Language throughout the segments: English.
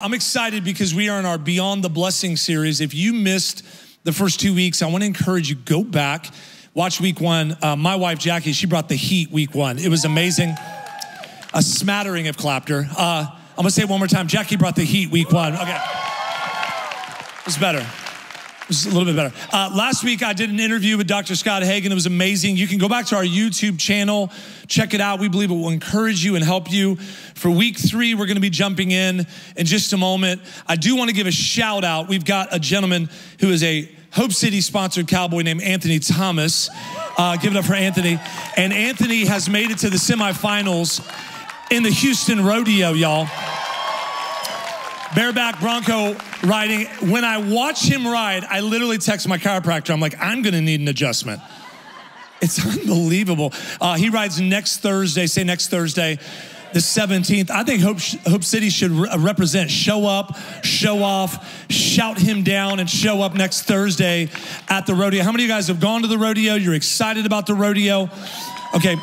I'm excited because we are in our Beyond the Blessing series. If you missed the first two weeks, I want to encourage you go back, watch week one. Uh, my wife Jackie, she brought the heat week one. It was amazing. A smattering of clapter. Uh, I'm gonna say it one more time. Jackie brought the heat week one. Okay, it's better. Was a little bit better. Uh, last week, I did an interview with Dr. Scott Hagan. It was amazing. You can go back to our YouTube channel, check it out. We believe it will encourage you and help you. For week three, we're going to be jumping in in just a moment. I do want to give a shout out. We've got a gentleman who is a Hope City sponsored cowboy named Anthony Thomas. Uh, give it up for Anthony. And Anthony has made it to the semifinals in the Houston Rodeo, y'all bareback bronco riding. When I watch him ride, I literally text my chiropractor. I'm like, I'm gonna need an adjustment. It's unbelievable. Uh, he rides next Thursday, say next Thursday, the 17th. I think Hope, Hope City should re- represent show up, show off, shout him down, and show up next Thursday at the rodeo. How many of you guys have gone to the rodeo? You're excited about the rodeo? Okay,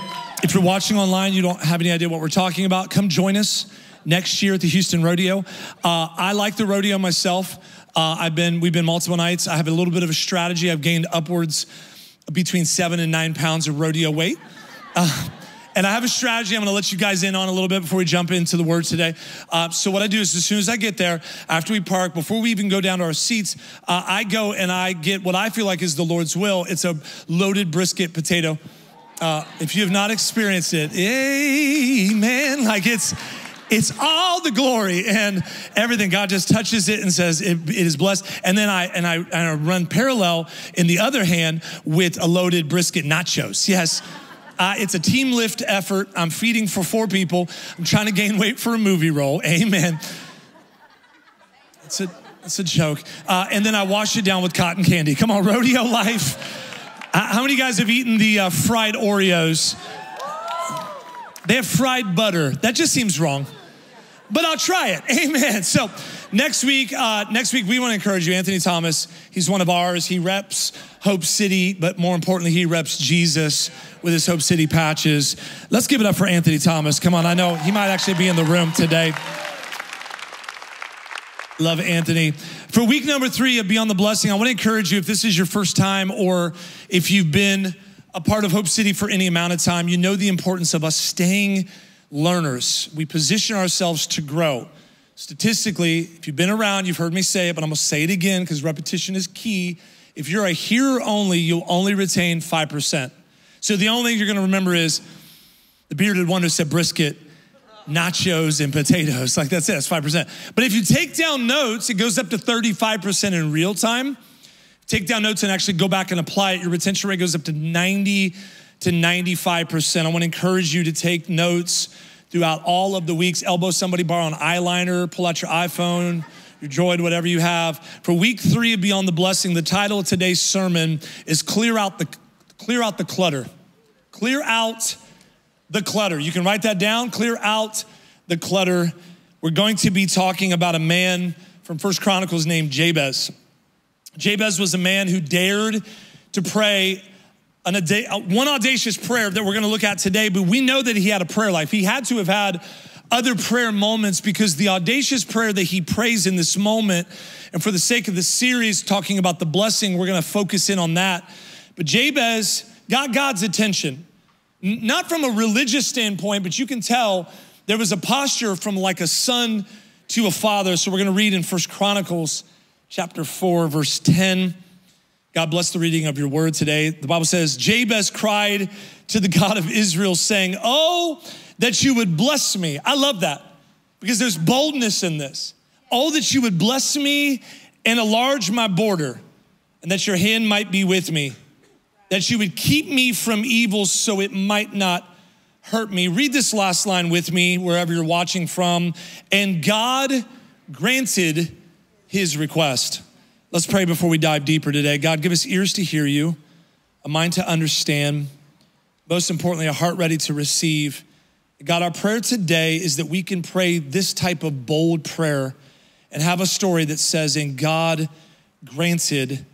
if you're watching online, you don't have any idea what we're talking about, come join us next year at the Houston Rodeo. Uh, I like the rodeo myself. Uh, I've been, we've been multiple nights. I have a little bit of a strategy. I've gained upwards between seven and nine pounds of rodeo weight. Uh, and I have a strategy I'm gonna let you guys in on a little bit before we jump into the word today. Uh, so, what I do is, as soon as I get there, after we park, before we even go down to our seats, uh, I go and I get what I feel like is the Lord's will. It's a loaded brisket potato. Uh, if you have not experienced it, amen. Like it's, it's all the glory and everything. God just touches it and says it, it is blessed. And then I and I and I run parallel in the other hand with a loaded brisket nachos. Yes. Uh, it's a team lift effort. I'm feeding for four people. I'm trying to gain weight for a movie role. Amen. It's a, it's a joke. Uh, and then I wash it down with cotton candy. Come on, rodeo life. Uh, how many guys have eaten the uh, fried Oreos? They have fried butter. That just seems wrong but I'll try it. Amen. So next week, uh, next week we want to encourage you. Anthony Thomas, he's one of ours. He reps Hope City, but more importantly, he reps Jesus with his Hope City patches. Let's give it up for Anthony Thomas. Come on, I know he might actually be in the room today. Love Anthony. For week number three of Beyond the Blessing, I want to encourage you if this is your first time or if you've been a part of Hope City for any amount of time, you know the importance of us staying learners. We position ourselves to grow. Statistically, if you've been around, you've heard me say it, but I'm gonna say it again because repetition is key. If you're a hearer only, you'll only retain 5%. So the only thing you're gonna remember is the bearded one who said brisket, nachos, and potatoes. Like that's it, that's 5%. But if you take down notes, it goes up to 35% in real time. Take down notes and actually go back and apply it, your retention rate goes up to 90 to 95%. I want to encourage you to take notes throughout all of the weeks. Elbow somebody, borrow an eyeliner, pull out your iPhone, your Droid, whatever you have. For week three of Beyond the Blessing, the title of today's sermon is Clear Out the, clear out the Clutter. Clear out the clutter. You can write that down. Clear out the clutter. We're going to be talking about a man from First Chronicles named Jabez. Jabez was a man who dared to pray an, one audacious prayer that we're going to look at today, but we know that he had a prayer life. He had to have had other prayer moments because the audacious prayer that he prays in this moment, and for the sake of the series talking about the blessing, we're going to focus in on that. But Jabez got God's attention, not from a religious standpoint, but you can tell there was a posture from like a son to a father. So we're going to read in First Chronicles chapter 4, verse 10. God bless the reading of your word today. The Bible says, Jabez cried to the God of Israel, saying, Oh, that you would bless me. I love that because there's boldness in this. Oh, that you would bless me and enlarge my border, and that your hand might be with me, that you would keep me from evil so it might not hurt me. Read this last line with me, wherever you're watching from. And God granted his request. Let's pray before we dive deeper today. God, give us ears to hear you, a mind to understand, most importantly, a heart ready to receive. God, our prayer today is that we can pray this type of bold prayer and have a story that says, In God granted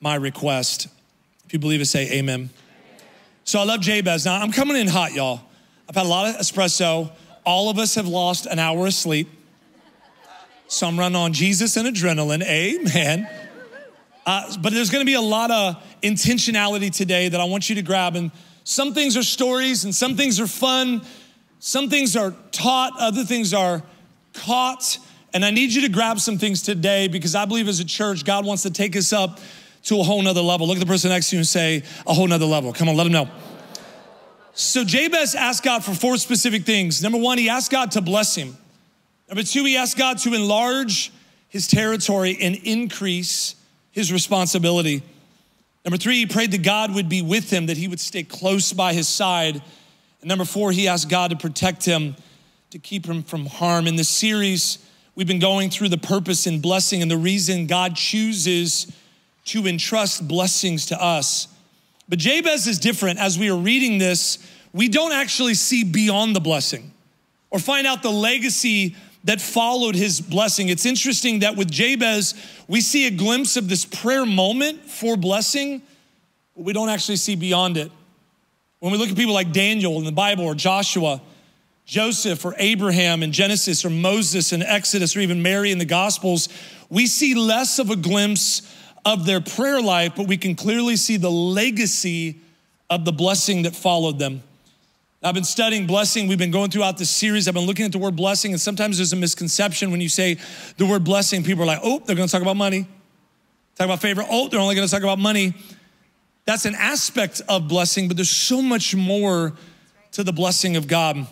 my request. If you believe it, say amen. So I love Jabez. Now I'm coming in hot, y'all. I've had a lot of espresso. All of us have lost an hour of sleep. So I'm running on Jesus and adrenaline. Amen. Uh, but there's gonna be a lot of intentionality today that I want you to grab. And some things are stories and some things are fun. Some things are taught, other things are caught. And I need you to grab some things today because I believe as a church, God wants to take us up to a whole nother level. Look at the person next to you and say, a whole nother level. Come on, let them know. So Jabez asked God for four specific things. Number one, he asked God to bless him. Number two, he asked God to enlarge his territory and increase his responsibility. Number three, he prayed that God would be with him, that he would stay close by his side. And number four, he asked God to protect him, to keep him from harm. In this series, we've been going through the purpose and blessing and the reason God chooses to entrust blessings to us. But Jabez is different. As we are reading this, we don't actually see beyond the blessing or find out the legacy that followed his blessing. It's interesting that with Jabez, we see a glimpse of this prayer moment for blessing, but we don't actually see beyond it. When we look at people like Daniel in the Bible or Joshua, Joseph or Abraham in Genesis or Moses in Exodus or even Mary in the Gospels, we see less of a glimpse of their prayer life, but we can clearly see the legacy of the blessing that followed them. I've been studying blessing. We've been going throughout this series. I've been looking at the word blessing, and sometimes there's a misconception when you say the word blessing. People are like, oh, they're gonna talk about money. Talk about favor. Oh, they're only gonna talk about money. That's an aspect of blessing, but there's so much more to the blessing of God.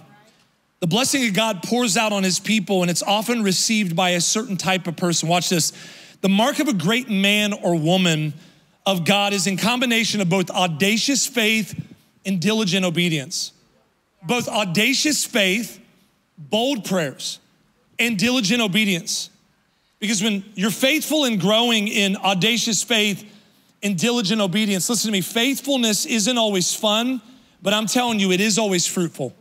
The blessing of God pours out on his people, and it's often received by a certain type of person. Watch this. The mark of a great man or woman of God is in combination of both audacious faith and diligent obedience both audacious faith, bold prayers, and diligent obedience. Because when you're faithful and growing in audacious faith and diligent obedience, listen to me, faithfulness isn't always fun, but I'm telling you, it is always fruitful.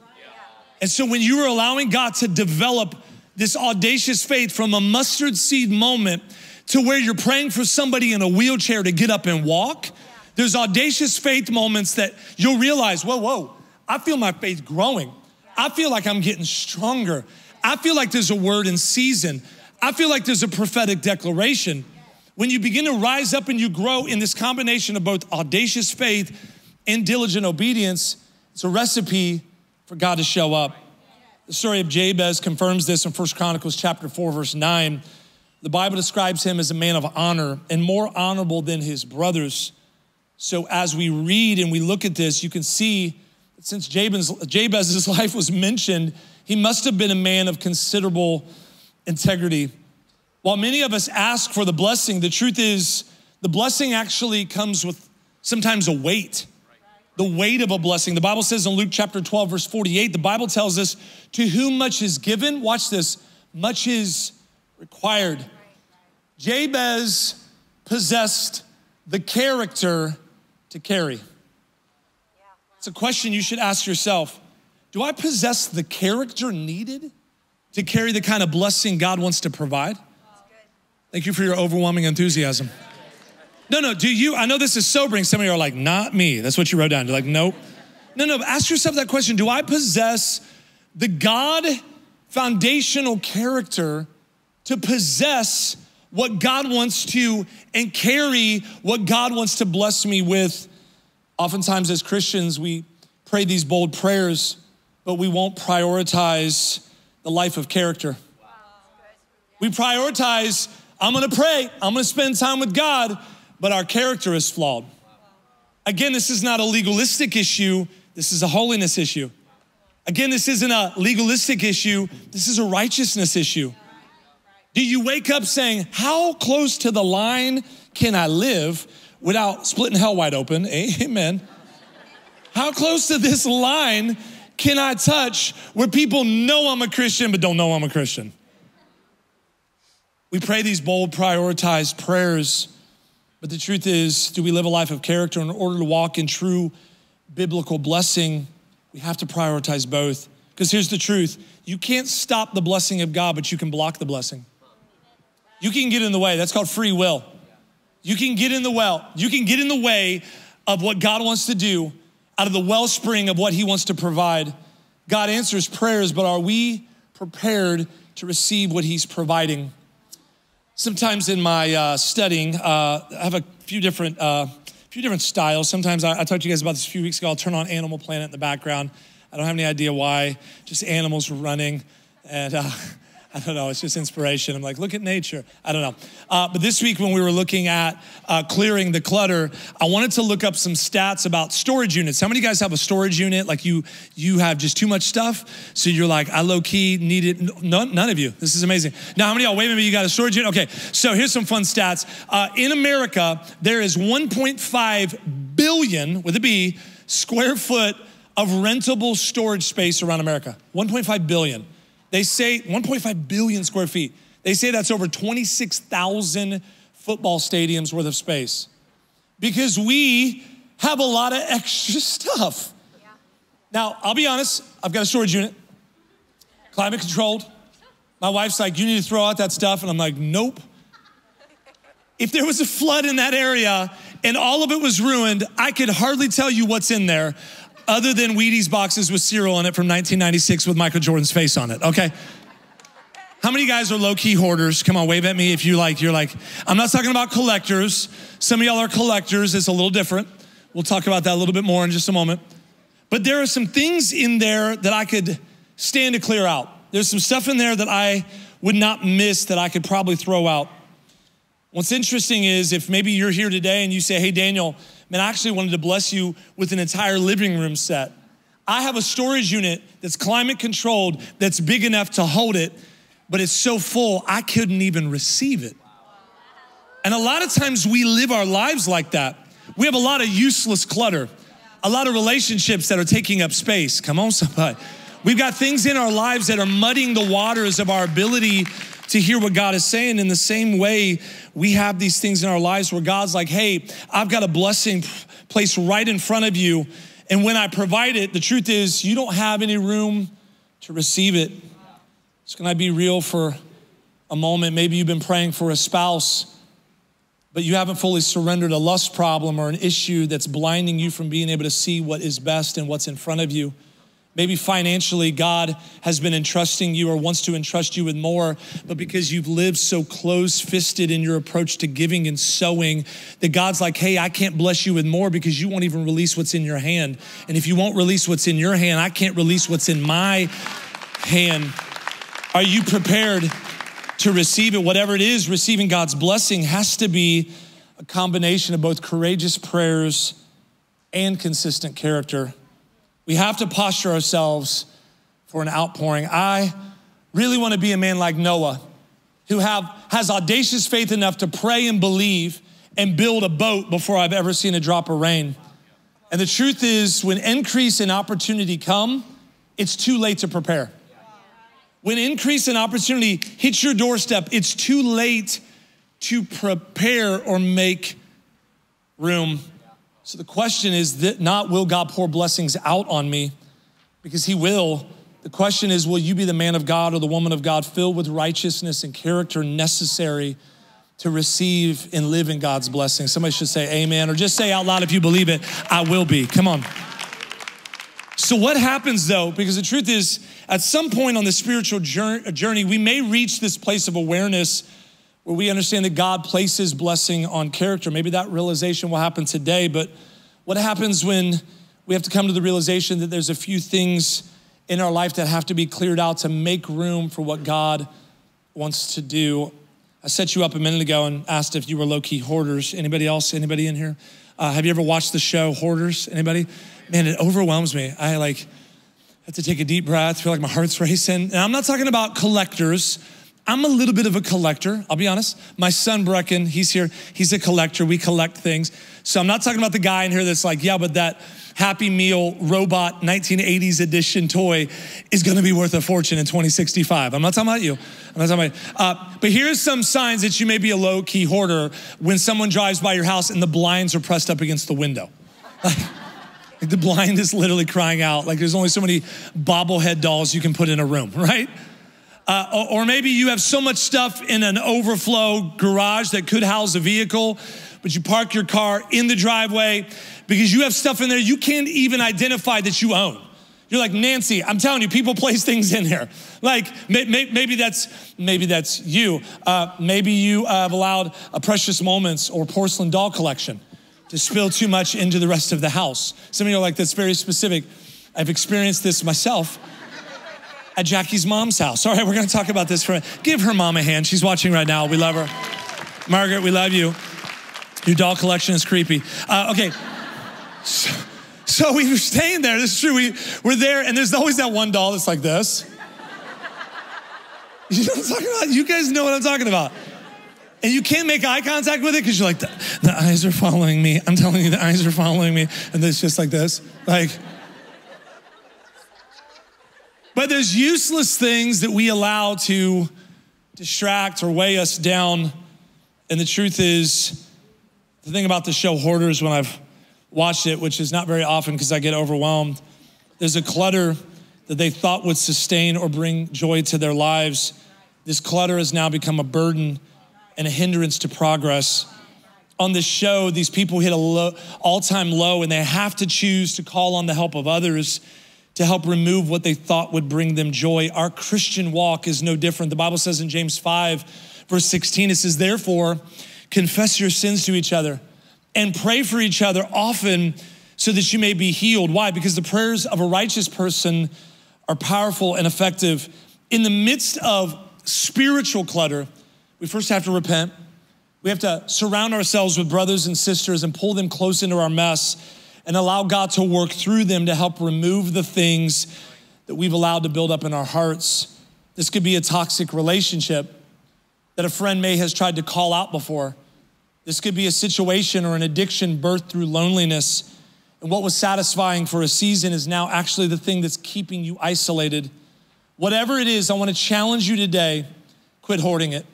And so when you are allowing God to develop this audacious faith from a mustard seed moment to where you're praying for somebody in a wheelchair to get up and walk, there's audacious faith moments that you'll realize, whoa, whoa, I feel my faith growing. I feel like I'm getting stronger. I feel like there's a word in season. I feel like there's a prophetic declaration. When you begin to rise up and you grow in this combination of both audacious faith and diligent obedience, it's a recipe for God to show up. The story of Jabez confirms this in First Chronicles chapter 4 verse 9. The Bible describes him as a man of honor and more honorable than his brothers. So as we read and we look at this, you can see since Jabez's life was mentioned, he must have been a man of considerable integrity. While many of us ask for the blessing, the truth is the blessing actually comes with sometimes a weight. The weight of a blessing. The Bible says in Luke chapter 12, verse 48, the Bible tells us, To whom much is given, watch this, much is required. Jabez possessed the character to carry. It's a question you should ask yourself Do I possess the character needed to carry the kind of blessing God wants to provide? Thank you for your overwhelming enthusiasm. No, no, do you? I know this is sobering. Some of you are like, Not me. That's what you wrote down. You're like, Nope. No, no, ask yourself that question Do I possess the God foundational character to possess what God wants to and carry what God wants to bless me with Oftentimes, as Christians, we pray these bold prayers, but we won't prioritize the life of character. We prioritize, I'm gonna pray, I'm gonna spend time with God, but our character is flawed. Again, this is not a legalistic issue, this is a holiness issue. Again, this isn't a legalistic issue, this is a righteousness issue. Do you wake up saying, How close to the line can I live without splitting hell wide open. Amen. How close to this line can I touch where people know I'm a Christian but don't know I'm a Christian? We pray these bold, prioritized prayers, but the truth is, do we live a life of character? In order to walk in true biblical blessing, we have to prioritize both. Because here's the truth you can't stop the blessing of God, but you can block the blessing. You can get in the way. That's called free will. You can get in the well. You can get in the way of what God wants to do out of the wellspring of what He wants to provide. God answers prayers, but are we prepared to receive what He's providing? sometimes in my uh, studying, uh, I have a few different, uh, few different styles. Sometimes I, I, talked to you guys about this a few weeks ago. I'll turn on Animal Planet in the background. I don't have any idea why. Just animals running, and uh, I don't know, it's just inspiration. I'm like, look at nature. I don't know. Uh, but this week, when we were looking at uh, clearing the clutter, I wanted to look up some stats about storage units. How many guys have a storage unit? Like you, you have just too much stuff, so you're like, I low key need it. None, none of you. This is amazing. Now, how many of y'all, wait a minute, you got a storage unit? Okay, so here's some fun stats. Uh, in America, there is 1.5 billion, with a B, square foot of rentable storage space around America. 1.5 billion. They say 1.5 billion square feet. They say that's over 26,000 football stadiums worth of space. Because we have a lot of extra stuff. Yeah. Now, I'll be honest, I've got a storage unit, climate controlled. My wife's like, you need to throw out that stuff. And I'm like, nope. If there was a flood in that area and all of it was ruined, I could hardly tell you what's in there other than Wheaties boxes with cereal in it from 1996 with Michael Jordan's face on it, okay? How many guys are low key hoarders? Come on, wave at me if you like, you're like, I'm not talking about collectors. Some of y'all are collectors, it's a little different. We'll talk about that a little bit more in just a moment. But there are some things in there that I could stand to clear out. There's some stuff in there that I would not miss that I could probably throw out. What's interesting is if maybe you're here today and you say, hey, Daniel, Man, I actually wanted to bless you with an entire living room set. I have a storage unit that's climate controlled, that's big enough to hold it, but it's so full, I couldn't even receive it. And a lot of times we live our lives like that. We have a lot of useless clutter, a lot of relationships that are taking up space. Come on, somebody. We've got things in our lives that are muddying the waters of our ability to hear what God is saying. In the same way, we have these things in our lives where God's like, hey, I've got a blessing placed right in front of you. And when I provide it, the truth is, you don't have any room to receive it. It's gonna be real for a moment. Maybe you've been praying for a spouse, but you haven't fully surrendered a lust problem or an issue that's blinding you from being able to see what is best and what's in front of you. Maybe financially, God has been entrusting you or wants to entrust you with more, but because you've lived so close fisted in your approach to giving and sowing, that God's like, hey, I can't bless you with more because you won't even release what's in your hand. And if you won't release what's in your hand, I can't release what's in my hand. Are you prepared to receive it? Whatever it is, receiving God's blessing has to be a combination of both courageous prayers and consistent character. We have to posture ourselves for an outpouring. I really want to be a man like Noah who have, has audacious faith enough to pray and believe and build a boat before I've ever seen a drop of rain. And the truth is, when increase and opportunity come, it's too late to prepare. When increase and opportunity hits your doorstep, it's too late to prepare or make room so the question is that not will God pour blessings out on me, because He will. The question is, will you be the man of God or the woman of God filled with righteousness and character necessary to receive and live in God's blessing? Somebody should say amen, or just say out loud if you believe it, I will be. Come on. So, what happens though? Because the truth is, at some point on the spiritual journey, we may reach this place of awareness where we understand that God places blessing on character. Maybe that realization will happen today, but what happens when we have to come to the realization that there's a few things in our life that have to be cleared out to make room for what God wants to do? I set you up a minute ago and asked if you were low key hoarders. Anybody else? Anybody in here? Uh, have you ever watched the show Hoarders? Anybody? Man, it overwhelms me. I like have to take a deep breath, feel like my heart's racing. And I'm not talking about collectors. I'm a little bit of a collector, I'll be honest. My son Brecken, he's here, he's a collector. We collect things. So I'm not talking about the guy in here that's like, yeah, but that Happy Meal robot 1980s edition toy is gonna be worth a fortune in 2065. I'm not talking about you. I'm not talking about you. Uh, but here's some signs that you may be a low key hoarder when someone drives by your house and the blinds are pressed up against the window. Like, the blind is literally crying out. Like there's only so many bobblehead dolls you can put in a room, right? Uh, or maybe you have so much stuff in an overflow garage that could house a vehicle, but you park your car in the driveway because you have stuff in there you can't even identify that you own. You're like, Nancy, I'm telling you, people place things in here. Like, may, may, maybe that's maybe that's you. Uh, maybe you uh, have allowed a precious moments or porcelain doll collection to spill too much into the rest of the house. Some of you are like, that's very specific. I've experienced this myself at Jackie's mom's house. All right, we're gonna talk about this for a give her mom a hand. She's watching right now. We love her. Margaret, we love you. Your doll collection is creepy. Uh, okay. So, so, we were staying there. This is true. We were there, and there's always that one doll that's like this. You know what I'm talking about? You guys know what I'm talking about. And you can't make eye contact with it because you're like, the, the, eyes are following me. I'm telling you, the eyes are following me. And it's just like this. Like, but there's useless things that we allow to distract or weigh us down. And the truth is, the thing about the show Hoarders, when I've watched it, which is not very often because I get overwhelmed, there's a clutter that they thought would sustain or bring joy to their lives. This clutter has now become a burden and a hindrance to progress. On this show, these people hit a low, all time low and they have to choose to call on the help of others to help remove what they thought would bring them joy. Our Christian walk is no different. The Bible says in James 5, verse 16, it says, Therefore, confess your sins to each other and pray for each other often so that you may be healed. Why? Because the prayers of a righteous person are powerful and effective. In the midst of spiritual clutter, we first have to repent. We have to surround ourselves with brothers and sisters and pull them close into our mess and allow God to work through them to help remove the things that we've allowed to build up in our hearts. This could be a toxic relationship that a friend may has tried to call out before. This could be a situation or an addiction birthed through loneliness. And what was satisfying for a season is now actually the thing that's keeping you isolated. Whatever it is, I want to challenge you today quit hoarding it.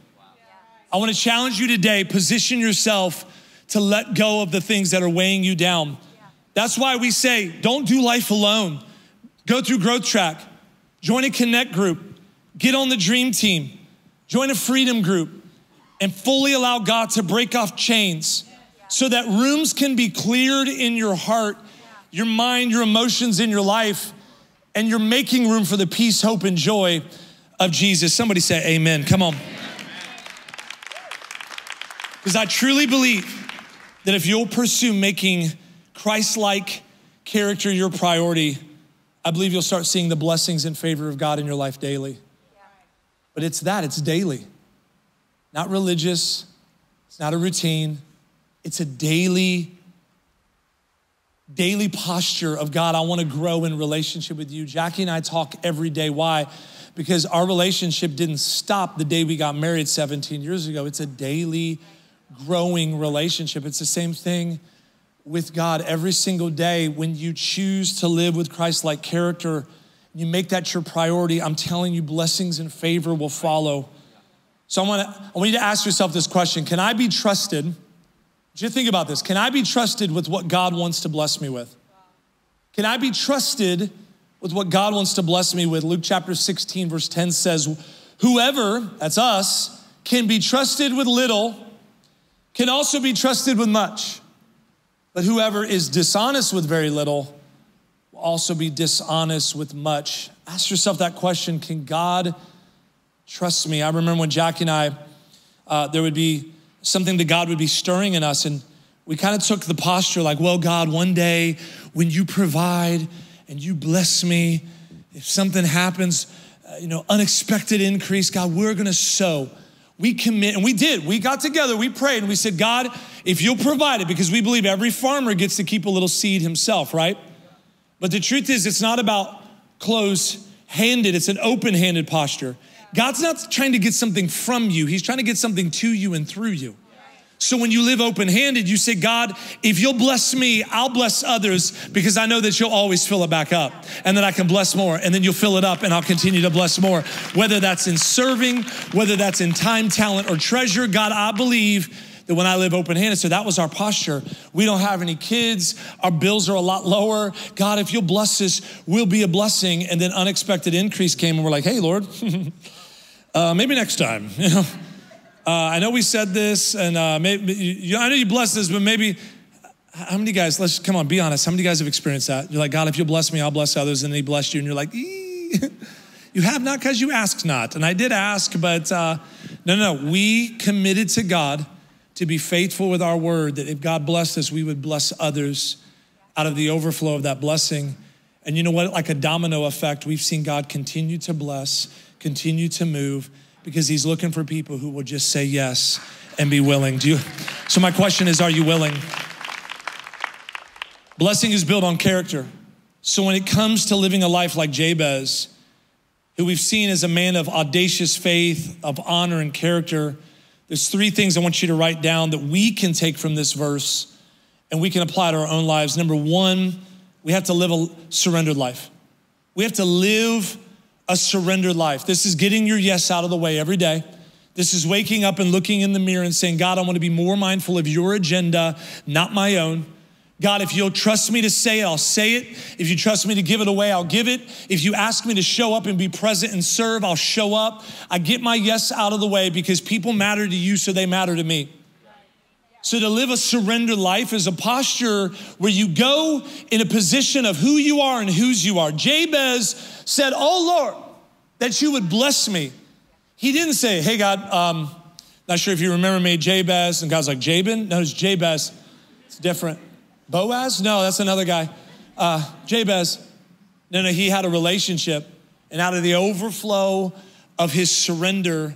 I want to challenge you today position yourself to let go of the things that are weighing you down. That's why we say don't do life alone. Go through Growth Track, join a connect group, get on the dream team, join a freedom group, and fully allow God to break off chains so that rooms can be cleared in your heart, your mind, your emotions, in your life, and you're making room for the peace, hope, and joy of Jesus. Somebody say, Amen. Come on. Because I truly believe that if you'll pursue making Christ like character your priority, I believe you'll start seeing the blessings and favor of God in your life daily. But it's that, it's daily. Not religious, it's not a routine, it's a daily daily posture of God, I want to grow in relationship with you. Jackie and I talk every day. Why? Because our relationship didn't stop the day we got married 17 years ago. It's a daily growing relationship. It's the same thing with God every single day, when you choose to live with Christ like character, you make that your priority, I'm telling you, blessings and favor will follow. So I want, to, I want you to ask yourself this question Can I be trusted? Just think about this. Can I be trusted with what God wants to bless me with? Can I be trusted with what God wants to bless me with? Luke chapter 16, verse 10 says, Whoever, that's us, can be trusted with little, can also be trusted with much. But whoever is dishonest with very little will also be dishonest with much. Ask yourself that question Can God trust me? I remember when Jackie and I, uh, there would be something that God would be stirring in us, and we kind of took the posture like, well, God, one day when you provide and you bless me, if something happens, uh, you know, unexpected increase, God, we're gonna sow we commit, and we did. We got together, we prayed, and we said, God, if you'll provide it, because we believe every farmer gets to keep a little seed himself, right? But the truth is, it's not about close handed, it's an open handed posture. God's not trying to get something from you, He's trying to get something to you and through you. So when you live open handed, you say, God, if you'll bless me, I'll bless others because I know that you'll always fill it back up and that I can bless more. And then you'll fill it up and I'll continue to bless more. Whether that's in serving, whether that's in time, talent, or treasure, God, I believe that when I live open handed, so that was our posture. We don't have any kids, our bills are a lot lower. God, if you'll bless us, we'll be a blessing. And then unexpected increase came and we're like, hey, Lord, uh, maybe next time, you know. Uh, I know we said this, and uh, maybe, you, I know you blessed us, but maybe How many guys, let's come on, be honest. How many guys have experienced that? You're like, God, if you'll bless me, I'll bless others. And he blessed you. And you're like, you have not because you ask not. And I did ask, but uh, no, no, no. We committed to God to be faithful with our word that if God blessed us, we would bless others out of the overflow of that blessing. And you know what? Like a domino effect, we've seen God continue to bless, continue to move because he's looking for people who will just say yes and be willing. Do you? So my question is, are you willing? Blessing is built on character. So when it comes to living a life like Jabez, who we've seen as a man of audacious faith, of honor and character, there's three things I want you to write down that we can take from this verse and we can apply to our own lives. Number one, we have to live a surrendered life. We have to live a surrendered life. This is getting your yes out of the way every day. This is waking up and looking in the mirror and saying, God, I want to be more mindful of your agenda, not my own. God, if you'll trust me to say it, I'll say it. If you trust me to give it away, I'll give it. If you ask me to show up and be present and serve, I'll show up. I get my yes out of the way because people matter to you, so they matter to me. So, to live a surrender life is a posture where you go in a position of who you are and whose you are. Jabez said, Oh Lord, that you would bless me. He didn't say, Hey, God, um, not sure if you remember me, Jabez. And God's like, Jabin? No, it's Jabez. It's different. Boaz? No, that's another guy. Uh, Jabez. No, no, he had a relationship. And out of the overflow of his surrender,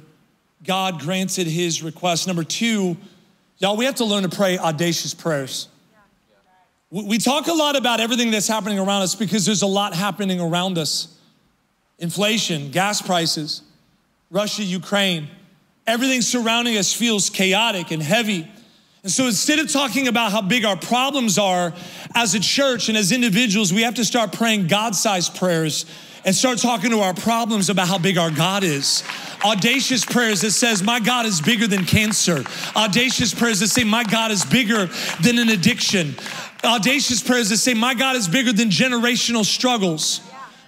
God granted his request. Number two, y'all, we have to learn to pray audacious prayers. We talk a lot about everything that's happening around us because there's a lot happening around us inflation, gas prices, Russia, Ukraine. Everything surrounding us feels chaotic and heavy. And so instead of talking about how big our problems are as a church and as individuals, we have to start praying God sized prayers and start talking to our problems about how big our God is. Audacious prayers that says, My God is bigger than cancer. Audacious prayers that say, My God is bigger than an addiction. Audacious prayers that say, My God is bigger than generational struggles.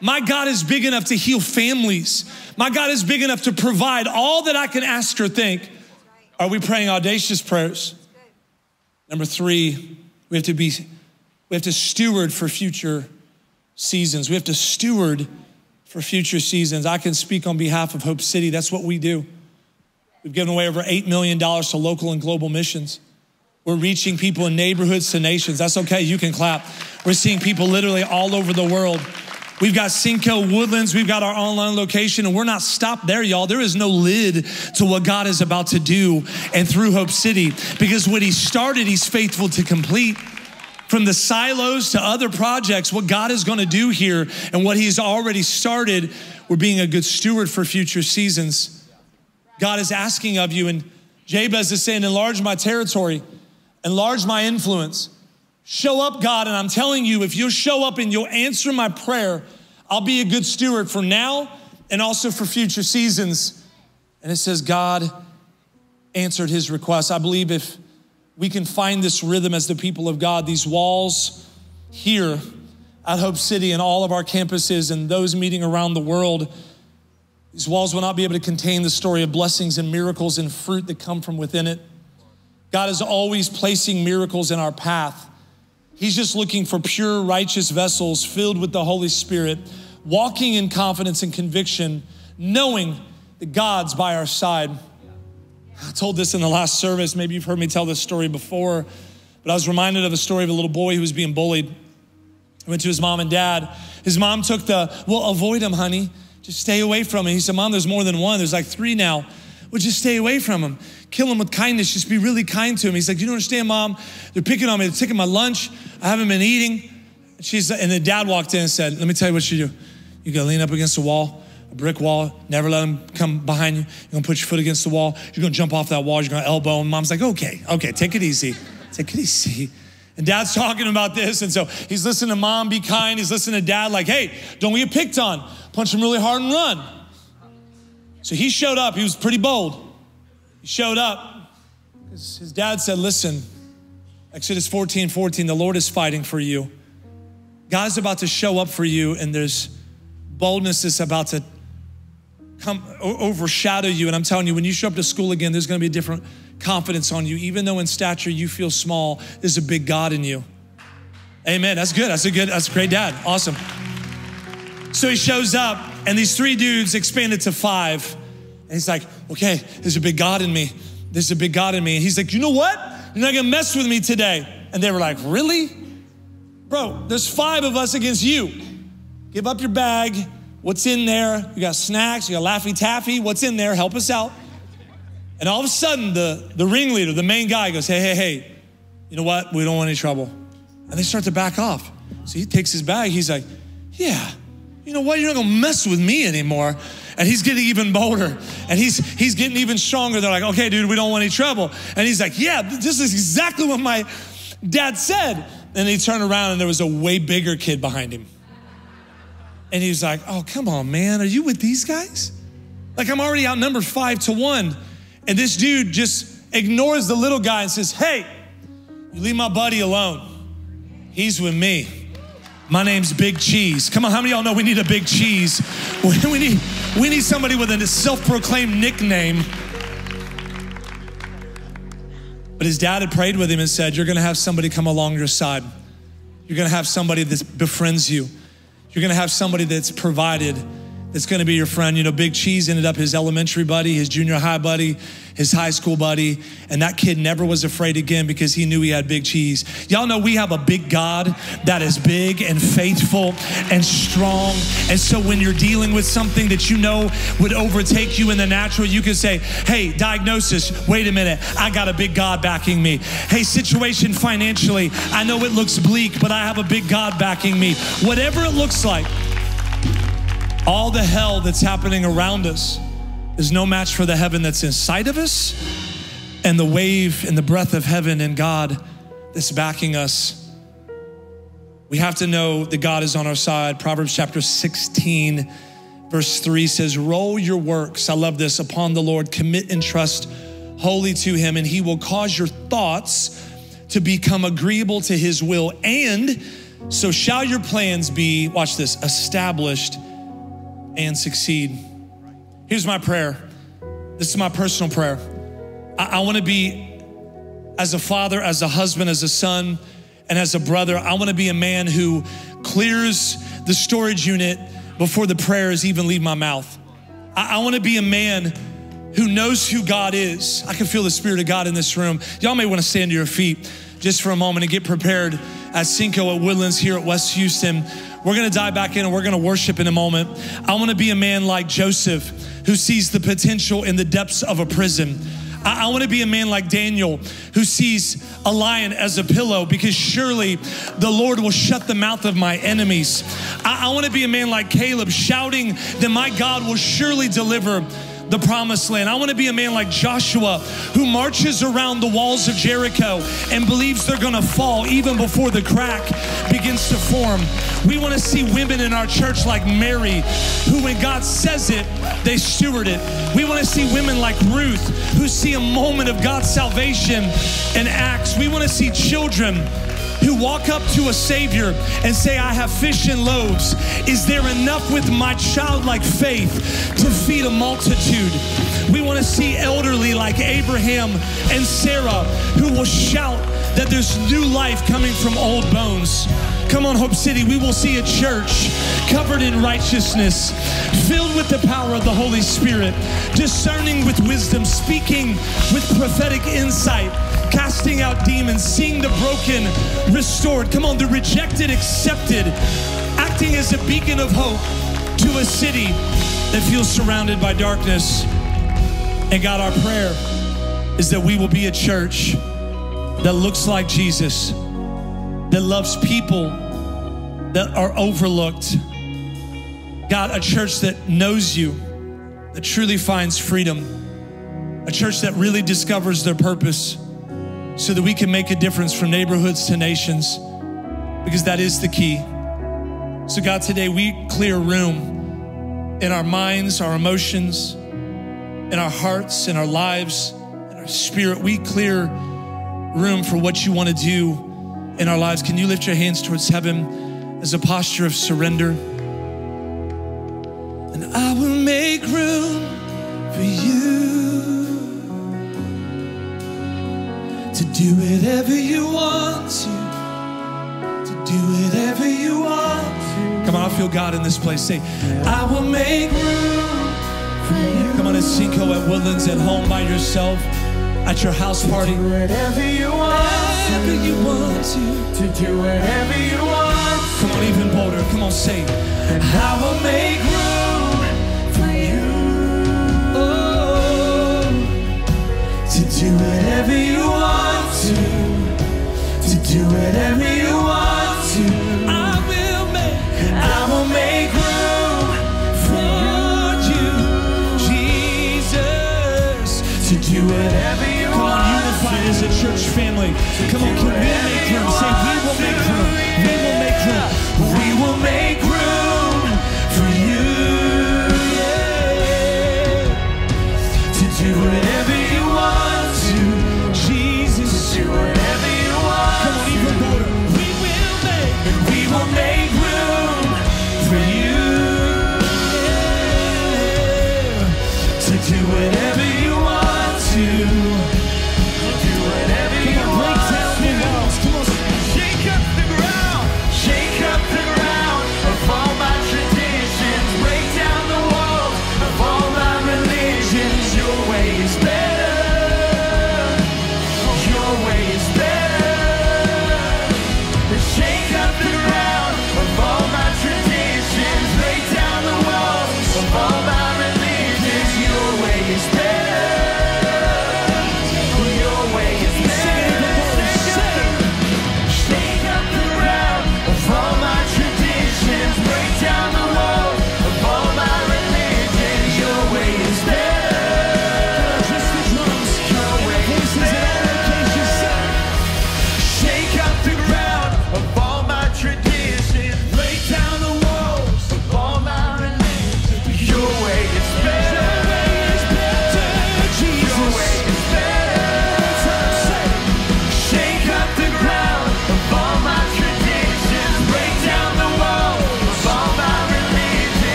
My God is big enough to heal families. My God is big enough to provide all that I can ask or think. Are we praying audacious prayers? Number three, we have to be, we have to steward for future seasons. We have to steward for future seasons. I can speak on behalf of Hope City. That's what we do. We've given away over $8 million to local and global missions. We're reaching people in neighborhoods to nations. That's okay, you can clap. We're seeing people literally all over the world. We've got Cinco Woodlands, we've got our online location, and we're not stopped there, y'all. There is no lid to what God is about to do and through Hope City because what He started, He's faithful to complete. From the silos to other projects, what God is going to do here and what He's already started, we're being a good steward for future seasons. God is asking of you, and Jabez is saying, Enlarge my territory, enlarge my influence. Show up, God, and I'm telling you, if you'll show up and you'll answer my prayer, I'll be a good steward for now and also for future seasons. And it says, God answered his request. I believe if we can find this rhythm as the people of God, these walls here at Hope City and all of our campuses and those meeting around the world, these walls will not be able to contain the story of blessings and miracles and fruit that come from within it. God is always placing miracles in our path. He's just looking for pure, righteous vessels filled with the Holy Spirit, walking in confidence and conviction, knowing that God's by our side. I told this in the last service. Maybe you've heard me tell this story before, but I was reminded of a story of a little boy who was being bullied. Went to his mom and dad. His mom took the, well, avoid him, honey. Just stay away from him. He said, Mom, there's more than one. There's like three now. Well, just stay away from him kill him with kindness. Just be really kind to him. He's like, You don't understand, mom? They're picking on me. They're taking my lunch. I haven't been eating. She's, and the dad walked in and said, Let me tell you what you do. You gotta lean up against the wall, brick wall, never let them come behind you. You're gonna put your foot against the wall. You're gonna jump off that wall. You're gonna elbow him. Mom's like, Okay, okay, take it easy. Take it easy. And dad's talking about this. And so he's listening to mom be kind. He's listening to dad, like, Hey, don't get picked on. Punch him really hard and run. So he showed up. He was pretty bold. He showed up. His dad said, Listen, Exodus 14 14, the Lord is fighting for you. God's about to show up for you, and there's boldness that's about to come overshadow you. And I'm telling you, when you show up to school again, there's gonna be a different confidence on you. Even though in stature you feel small, there's a big God in you. Amen. That's good. That's a good, that's a great dad. Awesome. So he shows up, and these three dudes expanded to five. And he's like, okay, there's a big God in me. There's a big God in me. And he's like, you know what? You're not gonna mess with me today. And they were like, really? Bro, there's five of us against you. Give up your bag. What's in there? You got snacks, you got Laffy Taffy. What's in there? Help us out. And all of a sudden, the, the ringleader, the main guy, goes, Hey, hey, hey, you know what? We don't want any trouble. And they start to back off. So he takes his bag. He's like, Yeah, you know what? You're not gonna mess with me anymore. And he's getting even bolder and he's he's getting even stronger. They're like, okay, dude, we don't want any trouble. And he's like, yeah, this is exactly what my dad said. And he turned around and there was a way bigger kid behind him. And he's like, oh, come on, man. Are you with these guys? Like, I'm already outnumbered five to one. And this dude just ignores the little guy and says, Hey, you leave my buddy alone. He's with me. My name's Big Cheese. Come on, how many of y'all know we need a big cheese? We need, we need somebody with a self proclaimed nickname. But his dad had prayed with him and said, You're gonna have somebody come along your side. You're gonna have somebody that befriends you. You're gonna have somebody that's provided that's going to be your friend. You know, Big Cheese ended up his elementary buddy, his junior high buddy, his high school buddy, and that kid never was afraid again because he knew he had Big Cheese. Y'all know we have a big God that is big and faithful and strong. And so when you're dealing with something that you know would overtake you in the natural, you can say, hey, diagnosis, wait a minute, I got a big God backing me. Hey, situation financially, I know it looks bleak, but I have a big God backing me. Whatever it looks like, all the hell that's happening around us is no match for the heaven that's inside of us and the wave and the breath of heaven and God that's backing us. We have to know that God is on our side. Proverbs chapter 16, verse 3 says, Roll your works, I love this, upon the Lord, commit and trust wholly to Him, and He will cause your thoughts to become agreeable to His will. And so shall your plans be, watch this, established and succeed. Here's my prayer. This is my personal prayer. I, I want to be, as a father, as a husband, as a son, and as a brother, I want to be a man who clears the storage unit before the prayers even leave my mouth. I, I want to be a man who knows who God is. I can feel the Spirit of God in this room. Y'all may want to stand to your feet just for a moment and get prepared at Cinco at Woodlands here at West Houston. We're gonna dive back in and we're gonna worship in a moment. I wanna be a man like Joseph who sees the potential in the depths of a prison. I, want to be a man like Daniel who sees a lion as a pillow because surely the Lord will shut the mouth of my enemies. I, I want to be a man like Caleb shouting that my God will surely deliver the promised land. I want to be a man like Joshua who marches around the walls of Jericho and believes they're going to fall even before the crack begins to form. We want to see women in our church like Mary who, when God says it, they steward it. We want to see women like Ruth who see a moment of God's salvation and acts. We want to see children who walk up to a Savior and say, I have fish and loaves. Is there enough with my childlike faith to feed a multitude? We want to see elderly like Abraham and Sarah who will shout that there's new life coming from old bones. Come on, Hope City, we will see a church covered in righteousness, filled with the power of the Holy Spirit, discerning with wisdom, speaking with prophetic insight, casting out demons, seeing the broken restored. Come on, the rejected accepted, acting as a beacon of hope to a city that feels surrounded by darkness. And God, our prayer is that we will be a church that looks like Jesus, that loves people that are overlooked. God, a church that knows you, that truly finds freedom, a church that really discovers their purpose so that we can make a difference from neighborhoods to nations, because that is the key. So, God, today we clear room in our minds, our emotions, in our hearts, in our lives, in our spirit. We clear room for what you want to do in our lives. Can you lift your hands towards heaven as a posture of surrender? and I will make room for you to do whatever you want to, to do whatever you want to. Come on, I feel God in this place. Say, I will make room for you. Come on, at Cinco, at Woodlands, at home by yourself, at your house party. To Do whatever you want Whatever to, you want to. to do whatever you want Come on, even bolder. Come on, say, and I will make room for you oh, to do whatever you want to, to do whatever you want to. I will make. I will make room for you, Jesus. to do whatever you Come on, want unify as a church family. Come on, can we make room? Say, we will make room.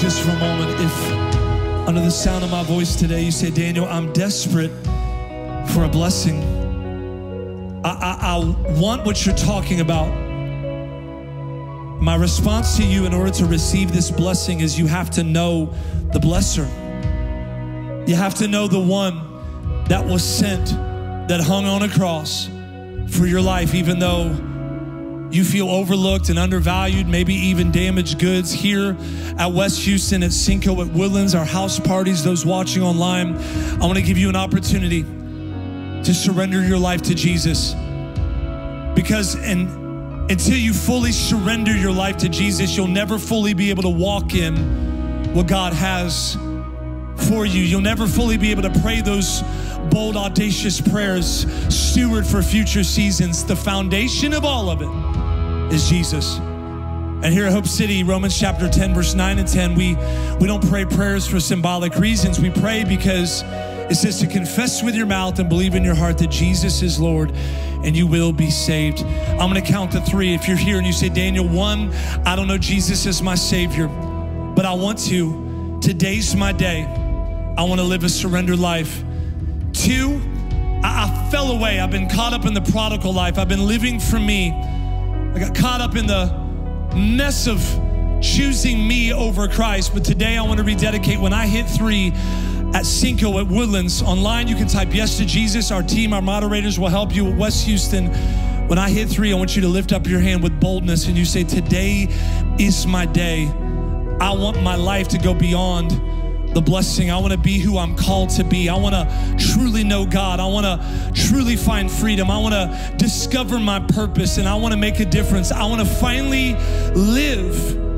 Just for a moment, if under the sound of my voice today you say, Daniel, I'm desperate for a blessing. I, I, I want what you're talking about. My response to you in order to receive this blessing is you have to know the blesser. You have to know the one that was sent, that hung on a cross for your life, even though you feel overlooked and undervalued, maybe even damaged goods here at West Houston, at Cinco, at Woodlands, our house parties, those watching online. I want to give you an opportunity to surrender your life to Jesus. Because in, until you fully surrender your life to Jesus, you'll never fully be able to walk in what God has for you. You'll never fully be able to pray those bold, audacious prayers, steward for future seasons. The foundation of all of it is Jesus. And here at Hope City, Romans chapter 10, verse 9 and 10, we, we don't pray prayers for symbolic reasons. We pray because it says to confess with your mouth and believe in your heart that Jesus is Lord and you will be saved. I'm gonna count to three. If you're here and you say, Daniel, one, I don't know Jesus as my Savior, but I want to. Today's my day. I wanna live a surrendered life. Two, I, I fell away. I've been caught up in the prodigal life. I've been living for me. I got caught up in the mess of choosing me over Christ. But today I want to rededicate. When I hit three at Cinco at Woodlands, online you can type yes to Jesus. Our team, our moderators will help you at West Houston. When I hit three, I want you to lift up your hand with boldness and you say, Today is my day. I want my life to go beyond the blessing. I want to be who I'm called to be. I want to truly know God. I want to truly find freedom. I want to discover my purpose and I want to make a difference. I want to finally live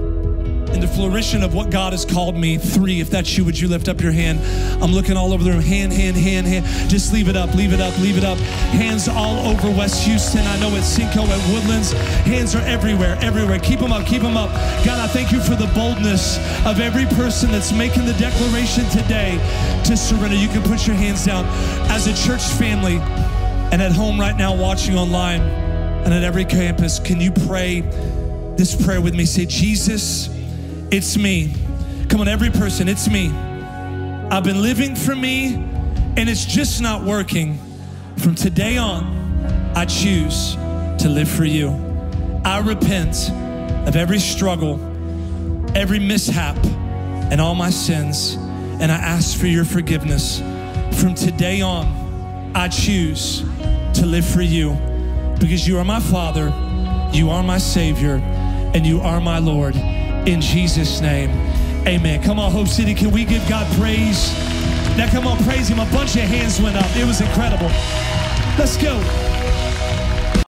in the flourishing of what God has called me. Three, if that's you, would you lift up your hand? I'm looking all over the room. Hand, hand, hand, hand. Just leave it up, leave it up, leave it up. Hands all over West Houston. I know at Cinco, at Woodlands. Hands are everywhere, everywhere. Keep them up, keep them up. God, I thank you for the boldness of every person that's making the declaration today to surrender. You can put your hands down. As a church family and at home right now watching online and at every campus, can you pray this prayer with me? Say, Jesus, it's me. Come on, every person, it's me. I've been living for me and it's just not working. From today on, I choose to live for you. I repent of every struggle, every mishap, and all my sins, and I ask for your forgiveness. From today on, I choose to live for you because you are my Father, you are my Savior, and you are my Lord. In Jesus' name, amen. Come on, Hope City, can we give God praise? Now, come on, praise Him. A bunch of hands went up. It was incredible. Let's go.